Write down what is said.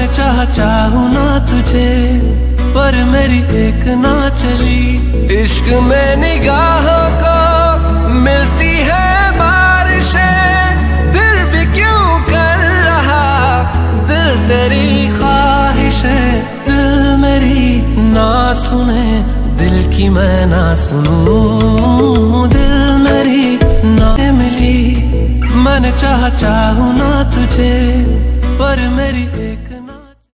मैंने चाह चाहू ना तुझे, पर मेरी एक ना चली। इश्क में निगाहों को मिलती है बारिशें, फिर भी क्यों कर रहा? दिल तेरी ख्वाहिश है, दिल मेरी ना सुने, दिल की मैं ना सुनूं। दिल मेरी ना मैंने चाह चाहू ना तुझे पर मेरी एक ना